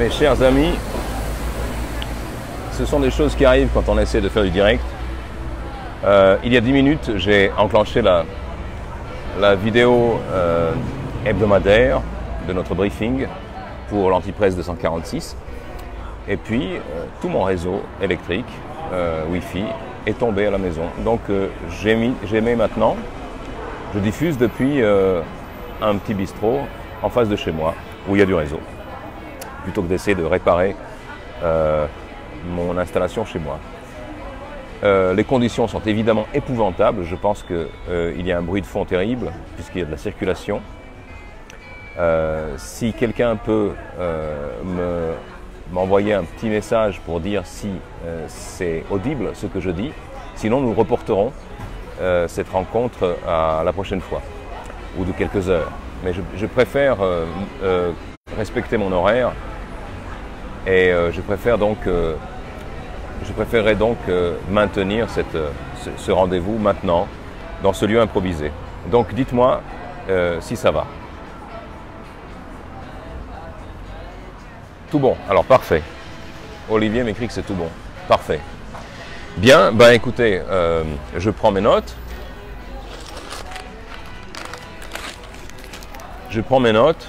Mes chers amis, ce sont des choses qui arrivent quand on essaie de faire du direct. Euh, il y a 10 minutes, j'ai enclenché la, vidéo euh, hebdomadaire de notre briefing pour l'antipresse 246. Et puis, euh, tout mon réseau électrique, Wi-Fi, est tombé à la maison. Donc, j'ai mis maintenant, je diffuse depuis un petit bistrot en face de chez moi, où il y a du réseau, plutôt que d'essayer de réparer mon installation chez moi. Euh, les conditions sont évidemment épouvantables. Je pense qu'il euh, y a un bruit de fond terrible puisqu'il y a de la circulation. Euh, si quelqu'un peut m'envoyer un petit message pour dire si c'est audible ce que je dis, sinon nous reporterons cette rencontre à la prochaine fois ou de quelques heures. Mais je préfère respecter mon horaire et je préfère donc je préférerais donc euh, maintenir euh, ce, rendez-vous maintenant dans ce lieu improvisé. Donc dites-moi euh, si ça va. Tout bon. Alors parfait. Olivier m'écrit que c'est tout bon. Parfait. Bien, ben écoutez, je prends mes notes. Je prends mes notes.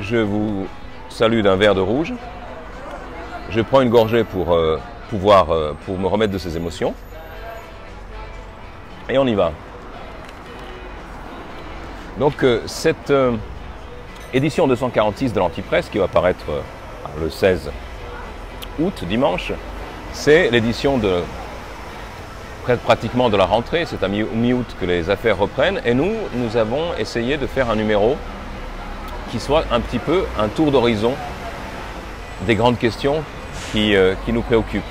Je vous salue d'un verre de rouge. Je prends une gorgée pour pouvoir, euh, me remettre de ces émotions. Et on y va. Donc euh, cette euh, édition 246 de l'Antipresse qui va paraître le 16 août, dimanche, c'est l'édition de pratiquement de la rentrée, c'est à mi-août que les affaires reprennent, et nous, nous avons essayé de faire un numéro qui soit un petit peu un tour d'horizon des grandes questions qui, qui nous préoccupent.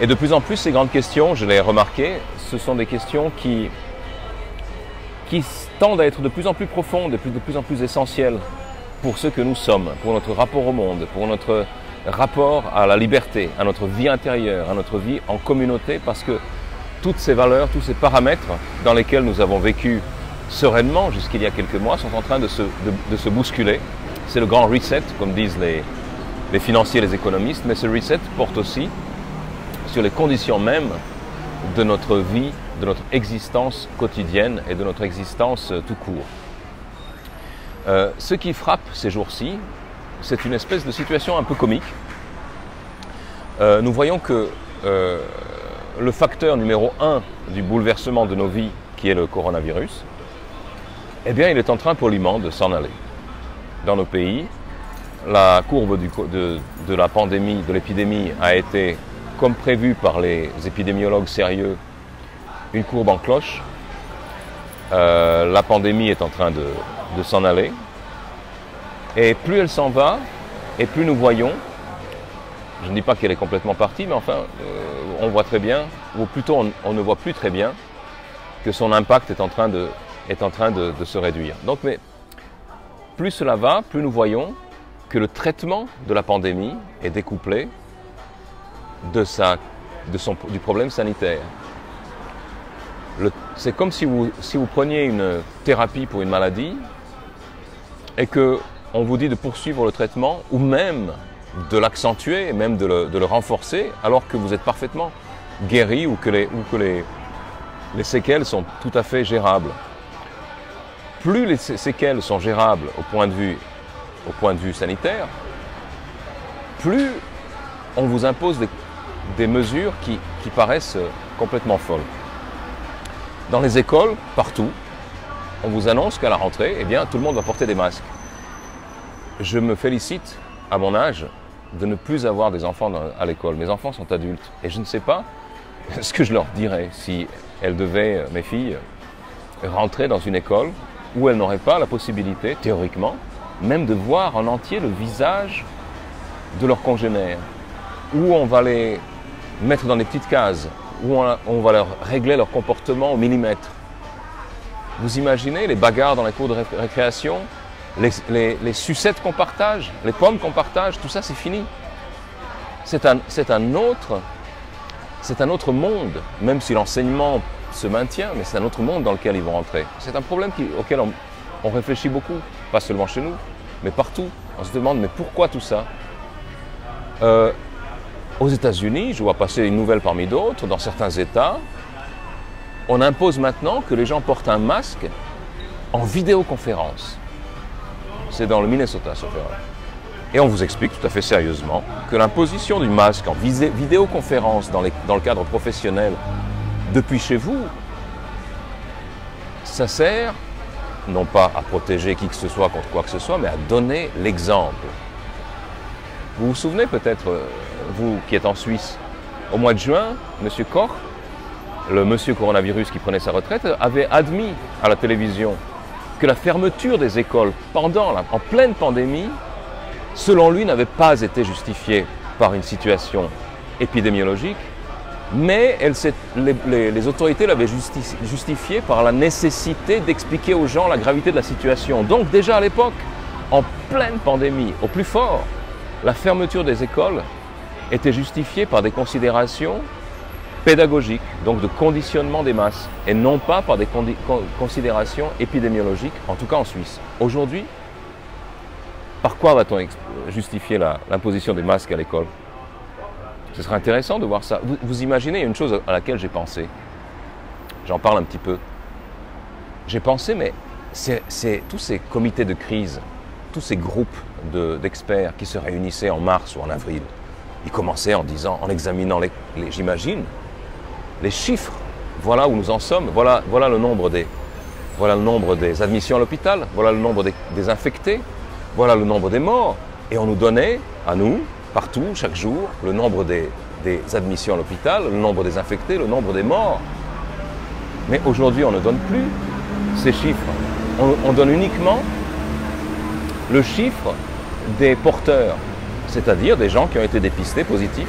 Et de plus en plus, ces grandes questions, je l'ai remarqué, ce sont des questions qui, qui tendent à être de plus en plus profondes de plus en plus essentielles pour ce que nous sommes, pour notre rapport au monde, pour notre rapport à la liberté, à notre vie intérieure, à notre vie en communauté, parce que toutes ces valeurs, tous ces paramètres dans lesquels nous avons vécu sereinement jusqu'il y a quelques mois sont en train de se, de, se bousculer. C'est le grand reset, comme disent les, les financiers les économistes, mais ce reset porte aussi sur les conditions mêmes de notre vie, de notre existence quotidienne et de notre existence euh, tout court. Euh, ce qui frappe ces jours-ci, c'est une espèce de situation un peu comique. Euh, nous voyons que le facteur numéro un du bouleversement de nos vies, qui est le coronavirus, eh bien, il est en train poliment de s'en aller. Dans nos pays, la courbe de, la pandémie, de l'épidémie, a été comme prévu par les épidémiologues sérieux, une courbe en cloche. Euh, la pandémie est en train de, s'en aller. Et plus elle s'en va, et plus nous voyons, je ne dis pas qu'elle est complètement partie, mais enfin, euh, on voit très bien, ou plutôt on, ne voit plus très bien, que son impact est en train de, est en train de, de se réduire. Donc, mais plus cela va, plus nous voyons que le traitement de la pandémie est découplé de sa, de son, du problème sanitaire. C'est comme si vous, si vous preniez une thérapie pour une maladie et que on vous dit de poursuivre le traitement ou même de l'accentuer, même de le, de le, renforcer, alors que vous êtes parfaitement guéri ou que, les, ou que les, les séquelles sont tout à fait gérables. Plus les séquelles sont gérables au point de vue, au point de vue sanitaire, plus on vous impose des mesures qui, paraissent complètement folles. Dans les écoles, partout, on vous annonce qu'à la rentrée, eh bien, tout le monde va porter des masques. Je me félicite, à mon âge, de ne plus avoir des enfants à l'école. Mes enfants sont adultes. Et je ne sais pas ce que je leur dirais si elles devaient, mes filles, rentrer dans une école où elles n'auraient pas la possibilité, théoriquement, même de voir en entier le visage de leurs congénères, où on va les mettre dans des petites cases où on, va leur régler leur comportement au millimètre. Vous imaginez les bagarres dans la cour de récréation, les, sucettes qu'on partage, les pommes qu'on partage, tout ça c'est fini. C'est un, un, autre, c'est un autre monde, même si l'enseignement se maintient, mais c'est un autre monde dans lequel ils vont rentrer. C'est un problème auquel on réfléchit beaucoup, pas seulement chez nous, mais partout. On se demande mais pourquoi tout ça? Euh, aux États-Unis, je vois passer une nouvelle parmi d'autres, dans certains États, on impose maintenant que les gens portent un masque en vidéoconférence. C'est dans le Minnesota, ça fait. Et on vous explique tout à fait sérieusement que l'imposition du masque en vidéoconférence dans le cadre professionnel depuis chez vous, ça sert non pas à protéger qui que ce soit contre quoi que ce soit, mais à donner l'exemple. Vous vous souvenez peut-être, euh, vous qui êtes en Suisse, au mois de juin, M. Koch, le monsieur coronavirus qui prenait sa retraite, avait admis à la télévision que la fermeture des écoles pendant, en pleine pandémie, selon lui, n'avait pas été justifiée par une situation épidémiologique, mais les, autorités l'avaient justifiée par la nécessité d'expliquer aux gens la gravité de la situation. Donc déjà à l'époque, en pleine pandémie, au plus fort, la fermeture des écoles était justifiée par des considérations pédagogiques, donc de conditionnement des masses, et non pas par des considérations épidémiologiques, en tout cas en Suisse. Aujourd'hui, par quoi va-t-on justifier l'imposition des masques à l'école? Ce serait intéressant de voir ça. Vous, imaginez, il y a une chose à laquelle j'ai pensé. J'en parle un petit peu. J'ai pensé, mais c'est tous ces comités de crise, tous ces groupes d'experts qui se réunissaient en mars ou en avril, ils commençaient en disant, en examinant, les, j'imagine, les chiffres. Voilà où nous en sommes. Voilà, voilà, le, nombre des, voilà le nombre des admissions à l'hôpital. Voilà le nombre des, infectés. Voilà le nombre des morts. Et on nous donnait, à nous, partout, chaque jour, le nombre des, admissions à l'hôpital, le nombre des infectés, le nombre des morts. Mais aujourd'hui, on ne donne plus ces chiffres. on donne uniquement le chiffre des porteurs, c'est-à-dire des gens qui ont été dépistés positifs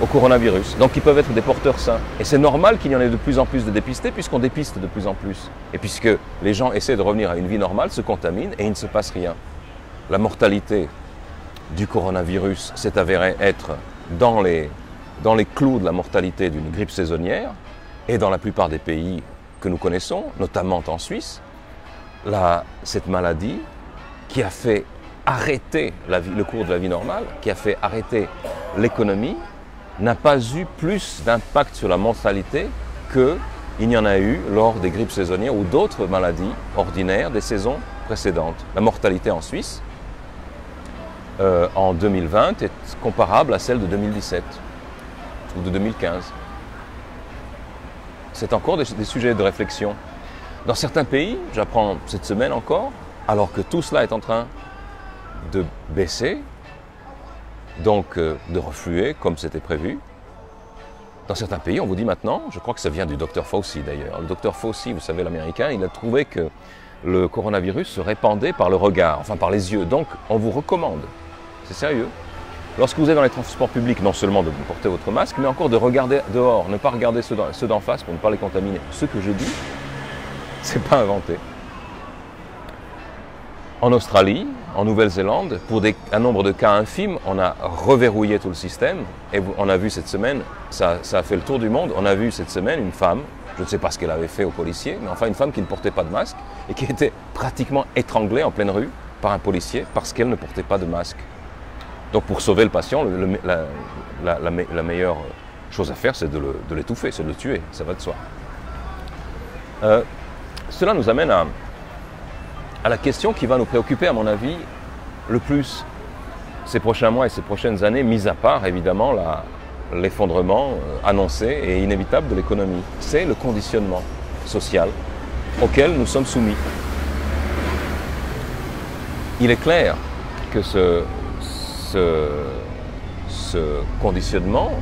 au coronavirus. Donc ils peuvent être des porteurs sains. Et c'est normal qu'il y en ait de plus en plus de dépistés puisqu'on dépiste de plus en plus. Et puisque les gens essaient de revenir à une vie normale, se contaminent et il ne se passe rien. La mortalité du coronavirus s'est avérée être dans les, dans les clous de la mortalité d'une grippe saisonnière et dans la plupart des pays que nous connaissons, notamment en Suisse, cette maladie qui a fait arrêter le cours de la vie normale, qui a fait arrêter l'économie, n'a pas eu plus d'impact sur la mortalité qu'il n'y en a eu lors des grippes saisonnières ou d'autres maladies ordinaires des saisons précédentes. La mortalité en Suisse, euh, en 2020, est comparable à celle de 2017 ou de 2015. C'est encore des sujets de réflexion. Dans certains pays, j'apprends cette semaine encore, alors que tout cela est en train de baisser, donc euh, de refluer comme c'était prévu. Dans certains pays, on vous dit maintenant, je crois que ça vient du docteur Fauci d'ailleurs. Le docteur Fauci, vous savez, l'américain, il a trouvé que le coronavirus se répandait par le regard, enfin par les yeux. Donc on vous recommande, c'est sérieux, lorsque vous êtes dans les transports publics, non seulement de porter votre masque, mais encore de regarder dehors, ne pas regarder ceux d'en face pour ne pas les contaminer. Ce que je dis, c'est pas inventé. En Australie, en Nouvelle-Zélande, pour un nombre de cas infimes, on a reverrouillé tout le système. Et on a vu cette semaine, ça, a fait le tour du monde, on a vu cette semaine une femme, je ne sais pas ce qu'elle avait fait aux policiers, mais enfin une femme qui ne portait pas de masque et qui était pratiquement étranglée en pleine rue par un policier parce qu'elle ne portait pas de masque. Donc pour sauver le patient, la, meilleure chose à faire, c'est de l'étouffer, c'est de le tuer, ça va de soi. Euh, cela nous amène à, la question qui va nous préoccuper, à mon avis, le plus ces prochains mois et ces prochaines années, mis à part évidemment l'effondrement euh, annoncé et inévitable de l'économie. C'est le conditionnement social auquel nous sommes soumis. Il est clair que ce, ce, conditionnement,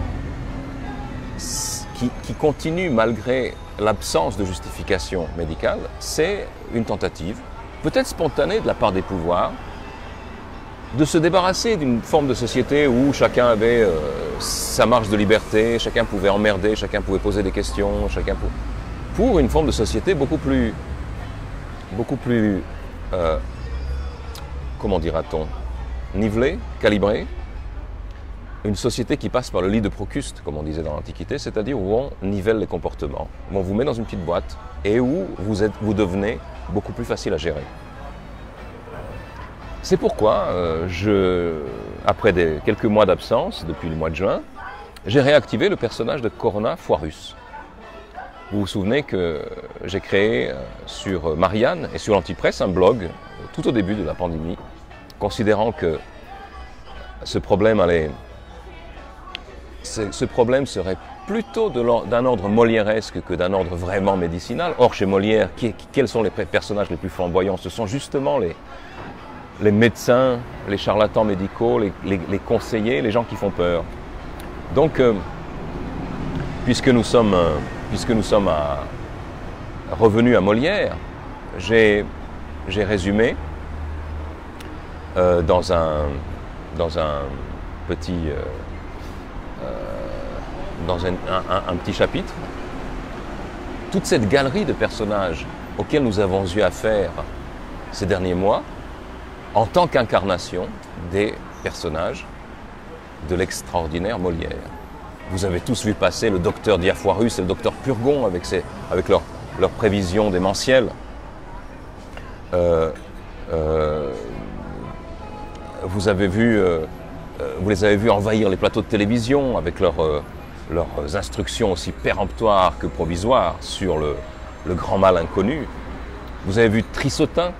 qui, continue malgré l'absence de justification médicale, c'est une tentative peut-être spontanée de la part des pouvoirs, de se débarrasser d'une forme de société où chacun avait euh, sa marge de liberté, chacun pouvait emmerder, chacun pouvait poser des questions, chacun pour, pour une forme de société beaucoup plus, beaucoup plus, euh, comment dira-t-on, nivelée, calibrée, une société qui passe par le lit de Procuste, comme on disait dans l'Antiquité, c'est-à-dire où on nivelle les comportements, où on vous met dans une petite boîte et où vous, devenez beaucoup plus facile à gérer. C'est pourquoi, euh, après quelques mois d'absence, depuis le mois de juin, j'ai réactivé le personnage de Corona Foirus. Vous vous souvenez que j'ai créé euh, sur Marianne et sur l'Antipresse un blog tout au début de la pandémie, considérant que ce problème. Ce problème serait plutôt d'un ordre molièresque que d'un ordre vraiment médicinal. Or, chez Molière, quels sont les personnages les plus flamboyants? Ce sont justement les, les médecins, les charlatans médicaux, les, conseillers, les gens qui font peur. Donc, euh, puisque nous sommes, euh, puisque nous sommes revenus à Molière, j'ai résumé euh, dans, un, dans un petit dans un, petit chapitre toute cette galerie de personnages auxquels nous avons eu affaire ces derniers mois en tant qu'incarnation des personnages de l'extraordinaire Molière. Vous avez tous vu passer le docteur Diafoirus et le docteur Purgon avec, ses, avec leurs leur prévisions démentielles. Euh, euh, vous, avez vu, euh, vous les avez vus envahir les plateaux de télévision avec leurs leurs instructions aussi péremptoires que provisoires sur le, grand mal inconnu. Vous avez vu Trissotin,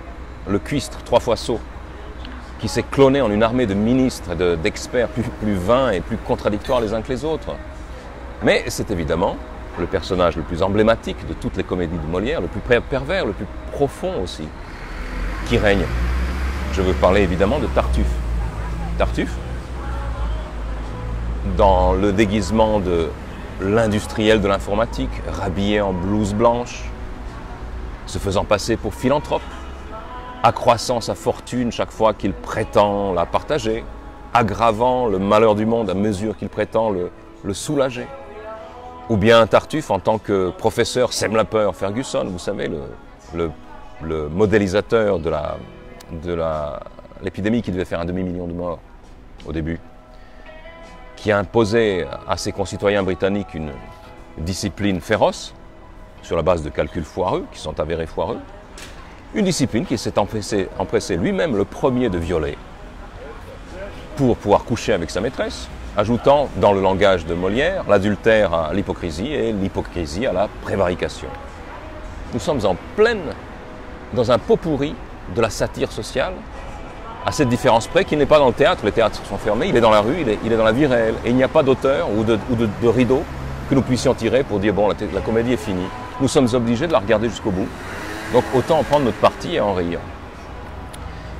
le cuistre trois fois sot, qui s'est cloné en une armée de ministres, d'experts plus, plus vains et plus contradictoires les uns que les autres. Mais c'est évidemment le personnage le plus emblématique de toutes les comédies de Molière, le plus pervers, le plus profond aussi, qui règne. Je veux parler évidemment de Tartuffe. Dans le déguisement de l'industriel de l'informatique, rhabillé en blouse blanche, se faisant passer pour philanthrope, accroissant sa fortune chaque fois qu'il prétend la partager, aggravant le malheur du monde à mesure qu'il prétend le, soulager. Ou bien Tartuffe en tant que professeur Semlaper Ferguson, vous savez, le, modélisateur de la, qui devait faire un demi-million de morts au début qui a imposé à ses concitoyens britanniques une discipline féroce, sur la base de calculs foireux, qui sont avérés foireux, une discipline qui s'est empressé, lui-même le premier de violer pour pouvoir coucher avec sa maîtresse, ajoutant dans le langage de Molière l'adultère à l'hypocrisie et l'hypocrisie à la prévarication. Nous sommes en pleine, dans un pot pourri de la satire sociale à cette différence près qu'il n'est pas dans le théâtre, les théâtres sont fermés, il est dans la rue, il est, dans la vie réelle. Et il n'y a pas d'auteur ou, de, rideau que nous puissions tirer pour dire bon, la, comédie est finie. Nous sommes obligés de la regarder jusqu'au bout. Donc autant en prendre notre parti et en rire.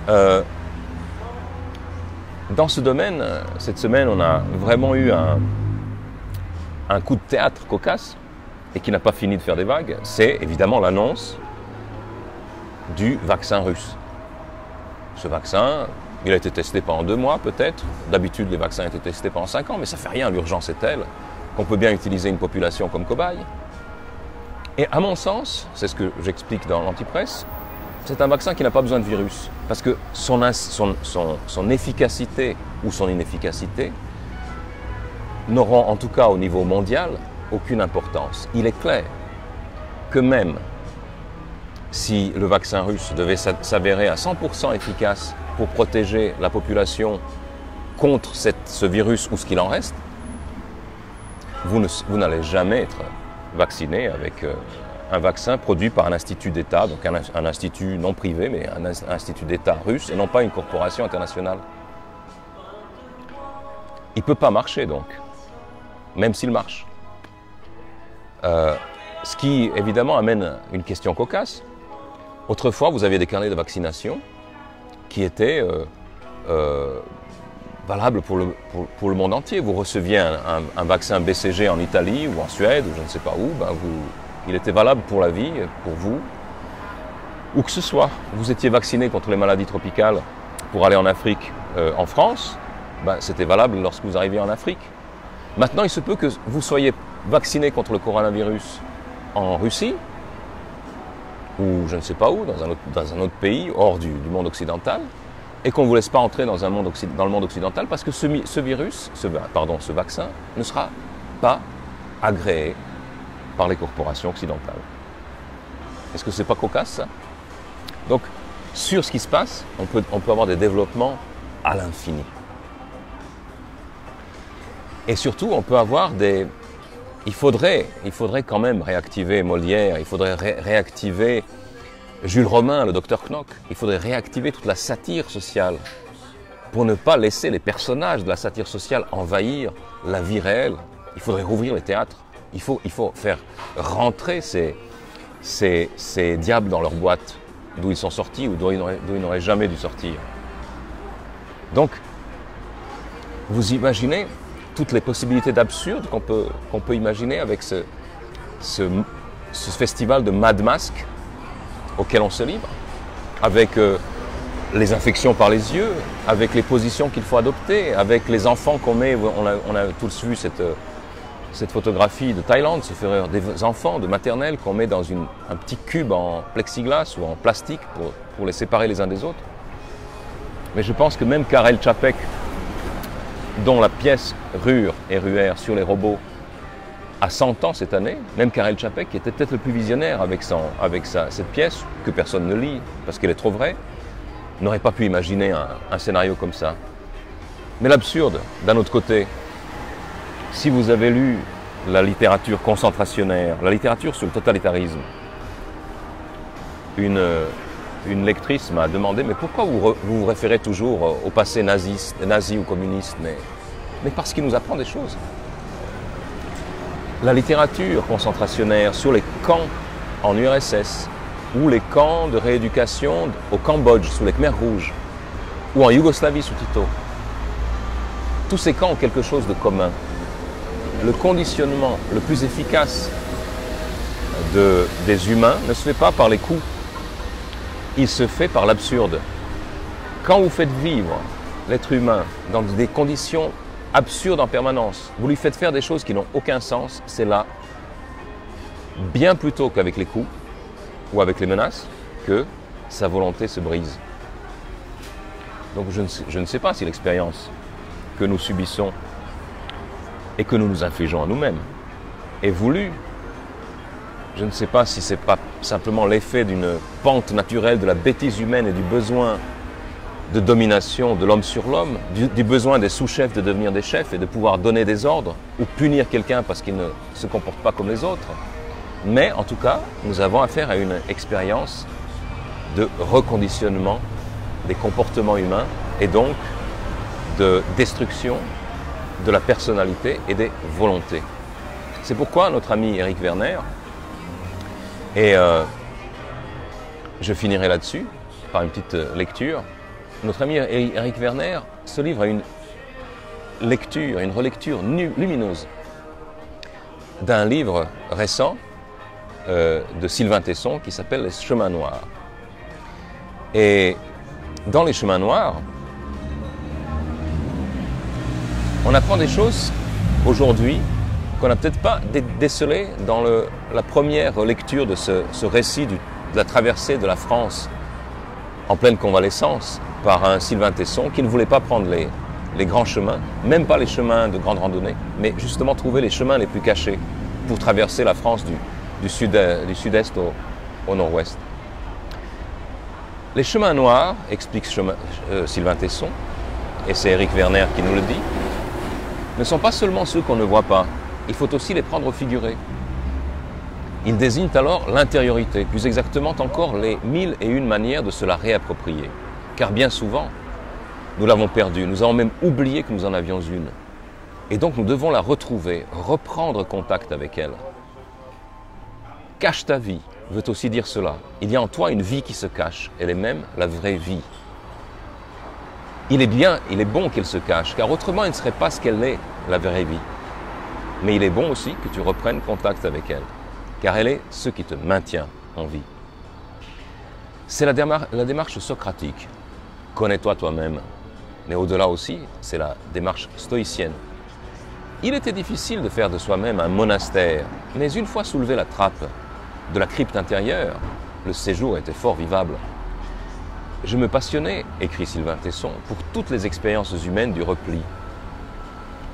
Euh, dans ce domaine, cette semaine, on a vraiment eu un, un coup de théâtre cocasse et qui n'a pas fini de faire des vagues. C'est évidemment l'annonce du vaccin russe ce vaccin, il a été testé pendant deux mois peut-être. D'habitude, les vaccins étaient testés pendant cinq ans, mais ça fait rien. L'urgence est telle qu'on peut bien utiliser une population comme cobaye. Et à mon sens, c'est ce que j'explique dans l'antipresse, c'est un vaccin qui n'a pas besoin de virus. Parce que son, son efficacité ou son inefficacité n'auront en tout cas au niveau mondial aucune importance. Il est clair que même si le vaccin russe devait s'avérer à 100% efficace pour protéger la population contre ce virus ou ce qu'il en reste, vous n'allez jamais être vacciné avec euh, un vaccin produit par un institut d'État, donc un, institut non privé, mais un, institut d'État russe, et non pas une corporation internationale. Il ne peut pas marcher donc, même s'il marche. Euh, ce qui évidemment amène une question cocasse, Autrefois, vous aviez des carnets de vaccination qui étaient euh, euh, valables pour le, pour, le, monde entier. Vous receviez un, vaccin BCG en Italie ou en Suède ou je ne sais pas où, ben il était valable pour la vie, pour vous. Où que ce soit, vous étiez vacciné contre les maladies tropicales pour aller en Afrique, euh, en France, ben c'était valable lorsque vous arriviez en Afrique. Maintenant, il se peut que vous soyez vacciné contre le coronavirus en Russie, ou je ne sais pas où, dans un autre, pays, hors du, monde occidental, et qu'on ne vous laisse pas entrer dans, un monde dans le monde occidental parce que ce, virus, ce, pardon, ce vaccin, ne sera pas agréé par les corporations occidentales. Est-ce que c'est pas cocasse ça? Donc, sur ce qui se passe, on peut avoir des développements à l'infini. Et surtout, on peut avoir des... Il faudrait, il faudrait quand même réactiver Molière, il faudrait réactiver Jules Romain, le docteur Knock, il faudrait réactiver toute la satire sociale pour ne pas laisser les personnages de la satire sociale envahir la vie réelle. Il faudrait rouvrir les théâtres. Il faut, il faut faire rentrer ces, ces, ces diables dans leur boîte, d'où ils sont sortis ou d'où ils n'auraient jamais dû sortir. Donc, vous imaginez toutes les possibilités d'absurde qu'on peut, qu'on peut imaginer avec ce, ce, festival de Mad Mask auquel on se livre, avec euh, les infections par les yeux, avec les positions qu'il faut adopter, avec les enfants qu'on met. On a, on a, tous vu cette, cette photographie de Thaïlande, ce fureur des enfants de maternelle qu'on met dans une, un petit cube en plexiglas ou en plastique pour, pour, les séparer les uns des autres. Mais je pense que même Karel Čapek, dont la pièce Rure et Ruère sur les robots a 100 ans cette année, même Karel Čapek, qui était peut-être le plus visionnaire avec, cette pièce, que personne ne lit parce qu'elle est trop vraie, n'aurait pas pu imaginer un, un scénario comme ça. Mais l'absurde, d'un autre côté, si vous avez lu la littérature concentrationnaire, la littérature sur le totalitarisme, une, une lectrice m'a demandé Mais pourquoi vous, vous, référez toujours au passé naziste, nazi ou communiste mais, parce qu'il nous apprend des choses. La littérature concentrationnaire sur les camps en URSS, ou les camps de rééducation au Cambodge sous les Khmers rouges, ou en Yougoslavie sous Tito. Tous ces camps ont quelque chose de commun. Le conditionnement le plus efficace de, des humains ne se fait pas par les coups, il se fait par l'absurde. Quand vous faites vivre l'être humain dans des conditions absurdes en permanence, vous lui faites faire des choses qui n'ont aucun sens, c'est là, bien plus tôt qu'avec les coups, ou avec les menaces que sa volonté se brise. Donc je ne sais, pas si l'expérience que nous subissons et que nous nous infligeons à nous-mêmes est voulue. Je ne sais pas si ce n'est pas simplement l'effet d'une pente naturelle de la bêtise humaine et du besoin de domination de l'homme sur l'homme, du, besoin des sous-chefs de devenir des chefs et de pouvoir donner des ordres ou punir quelqu'un parce qu'il ne se comporte pas comme les autres. Mais en tout cas, nous avons affaire à une expérience de reconditionnement des comportements humains et donc de destruction de la personnalité et des volontés. C'est pourquoi notre ami Eric Werner, et euh, je finirai là-dessus par une petite lecture, notre ami Eric Werner se livre à une lecture, une relecture lumineuse d'un livre récent euh, de Sylvain Tesson qui s'appelle Les chemins noirs. Et dans les chemins noirs, on apprend des choses aujourd'hui qu'on n'a peut-être pas décelées dans la première lecture de ce, récit de la traversée de la France en pleine convalescence par un Sylvain Tesson qui ne voulait pas prendre les, grands chemins, même pas les chemins de grande randonnée, mais justement trouver les chemins les plus cachés pour traverser la France du, sud-est sud au, nord-ouest. Les chemins noirs, explique euh, Sylvain Tesson, et c'est Eric Werner qui nous le dit, ne sont pas seulement ceux qu'on ne voit pas, il faut aussi les prendre au figuré. Ils désignent alors l'intériorité, plus exactement encore les mille et une manières de se la réapproprier. Car bien souvent, nous l'avons perdue, nous avons même oublié que nous en avions une. Et donc nous devons la retrouver, reprendre contact avec elle. Cache ta vie veut aussi dire cela. Il y a en toi une vie qui se cache, elle est même la vraie vie. Il est bien, il est bon qu'elle se cache, car autrement elle ne serait pas ce qu'elle est, la vraie vie. Mais il est bon aussi que tu reprennes contact avec elle, car elle est ce qui te maintient en vie. C'est la, démar la démarche socratique. Connais-toi toi-même. Mais au-delà aussi, c'est la démarche stoïcienne. Il était difficile de faire de soi-même un monastère, mais une fois soulevé la trappe, de la crypte intérieure, le séjour était fort vivable. Je me passionnais, écrit Sylvain Tesson, pour toutes les expériences humaines du repli.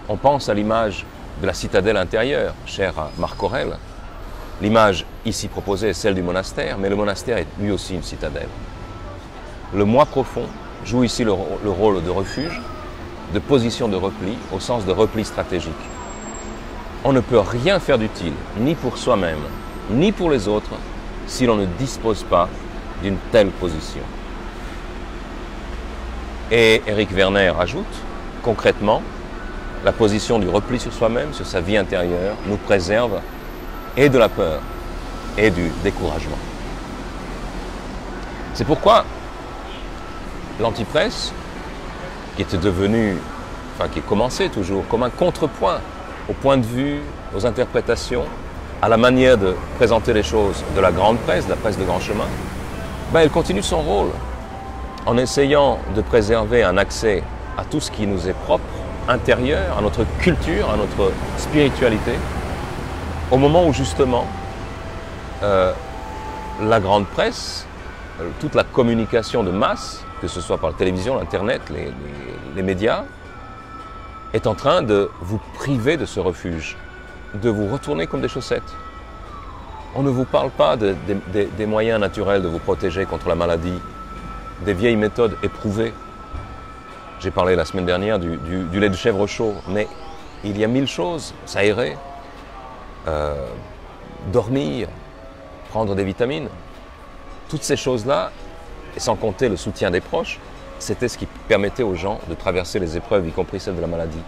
On pense à l'image de la citadelle intérieure, chère à Marc Aurèle. L'image ici proposée est celle du monastère, mais le monastère est lui aussi une citadelle. Le moi profond joue ici le, le rôle de refuge, de position de repli, au sens de repli stratégique. On ne peut rien faire d'utile, ni pour soi-même, ni pour les autres, si l'on ne dispose pas d'une telle position. Et Eric Werner ajoute, concrètement, la position du repli sur soi-même, sur sa vie intérieure, nous préserve et de la peur et du découragement. C'est pourquoi l'antipresse, qui était devenu, enfin qui commençait toujours comme un contrepoint au point de vue, aux interprétations, à la manière de présenter les choses de la grande presse, de la presse de grand chemin, ben, elle continue son rôle en essayant de préserver un accès à tout ce qui nous est propre, à notre culture, à notre spiritualité, au moment où justement euh, la grande presse, euh, toute la communication de masse, que ce soit par la télévision, l'Internet, les, médias, est en train de vous priver de ce refuge, de vous retourner comme des chaussettes. On ne vous parle pas de, de, des moyens naturels de vous protéger contre la maladie, des vieilles méthodes éprouvées. J'ai parlé la semaine dernière du, lait de chèvre chaud, mais il y a mille choses. S'aérer, euh, dormir, prendre des vitamines. Toutes ces choses-là, et sans compter le soutien des proches, c'était ce qui permettait aux gens de traverser les épreuves, y compris celles de la maladie.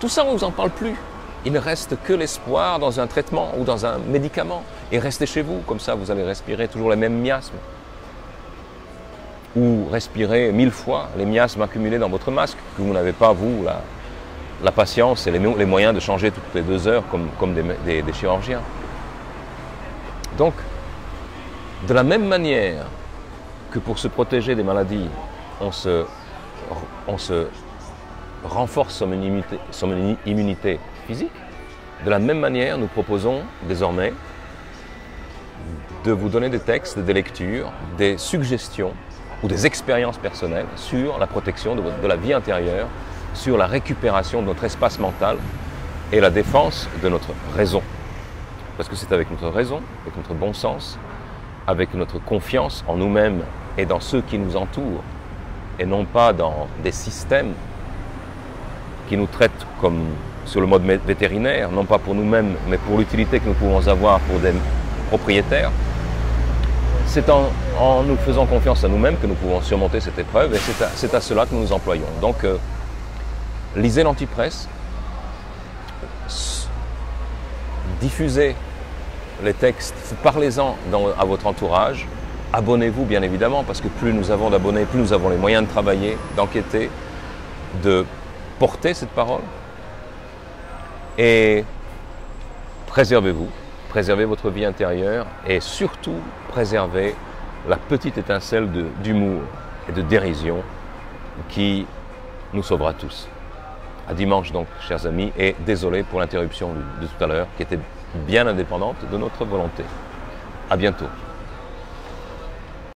Tout ça, on ne vous en parle plus. Il ne reste que l'espoir dans un traitement ou dans un médicament. Et restez chez vous, comme ça vous allez respirer toujours les mêmes miasmes. Ou respirer mille fois les miasmes accumulés dans votre masque, que vous n'avez pas, vous, la, patience et les, moyens de changer toutes les deux heures comme, des, chirurgiens. Donc, de la même manière que pour se protéger des maladies, on se, on se renforce son immunité, son immunité, physique, de la même manière, nous proposons désormais de vous donner des textes, des lectures, des suggestions ou des expériences personnelles sur la protection de, de la vie intérieure, sur la récupération de notre espace mental et la défense de notre raison. Parce que c'est avec notre raison, avec notre bon sens, avec notre confiance en nous-mêmes et dans ceux qui nous entourent, et non pas dans des systèmes qui nous traitent comme sur le mode vétérinaire, non pas pour nous-mêmes, mais pour l'utilité que nous pouvons avoir pour des propriétaires. C'est en, nous faisant confiance à nous-mêmes que nous pouvons surmonter cette épreuve, et c'est à, à, cela que nous nous employons. Donc, euh, lisez l'antipresse, diffusez les textes, parlez-en à votre entourage, abonnez-vous bien évidemment, parce que plus nous avons d'abonnés, plus nous avons les moyens de travailler, d'enquêter, de porter cette parole. Et préservez-vous, préservez votre vie intérieure et surtout préservez la petite étincelle d'humour et de dérision qui nous sauvera tous. À dimanche donc, chers amis, et désolé pour l'interruption de tout à l'heure qui était bien indépendante de notre volonté. À bientôt.